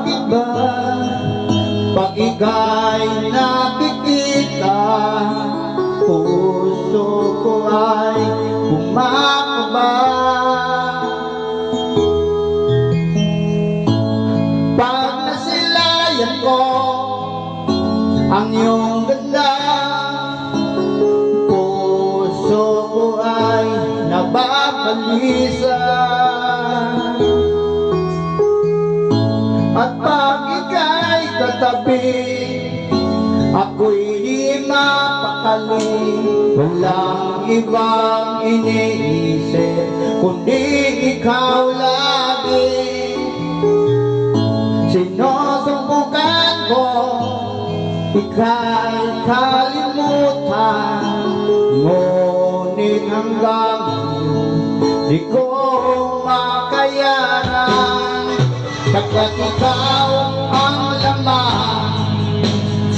Bakit ba pag ika'y nakikita Puso ko ay kumakaba Pag nasilayan ko ang iyong katabi Ako'y di mapakali. Walang ibang iniisip Kundi ikaw lagi. Sinusumbukan ko Ika'y kalimutan Ngunit hanggang Di ko makayanan Pagkat ikaw ang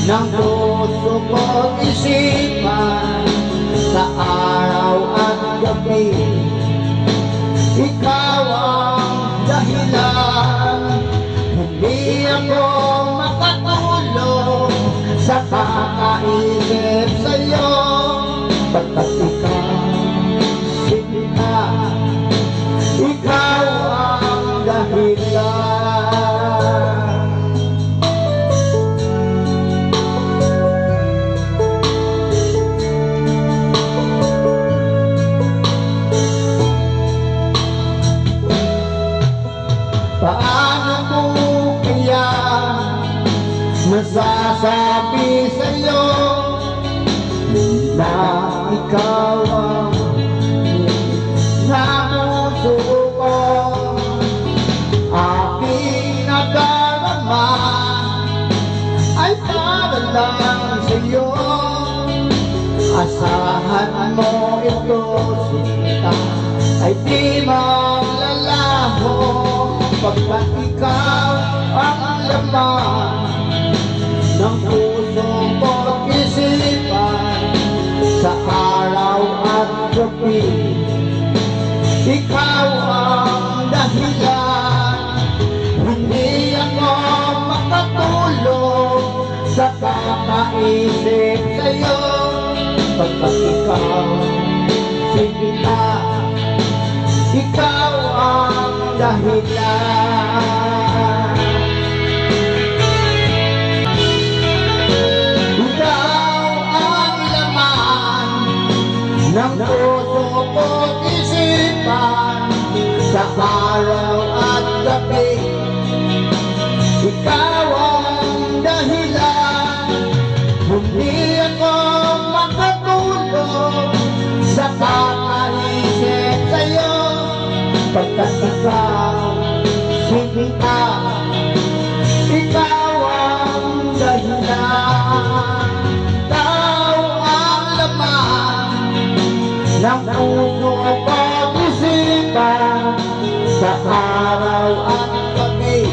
Ng puso ko't isipan Sa araw at gabi. Ikaw ang dahilan Hindi ako makatulog Sa kakaisip sa'yo. Pagkat ikaw sinta Ikaw ang dahilan Paano mo kaya masasabi sa'yo na ikaw ang namuso ko aking nadarama ay para lang sa'yo. Asahan mo ito sinta ay di maglalaho pagkat ikaw ang laman ng puso ko't isipan sa araw at gabi. Ikaw ang dahilan hindi ako makatulog sa kakaisip sa'yo. Pagkat ikaw dahilan Ikaw ang laman ng puso ko't isipan sa araw at gabi. Ikaw ang dahilan, hindi ako makatulog sa sa'yo. Pagkat ikaw, sinta, ikaw ang dahilan. Ikaw ang laman ng puso ko't isipan sa araw at gabi.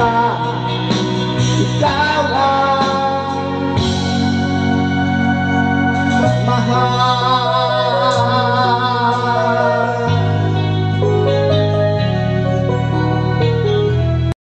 Pagkat ikaw, sinta, ikaw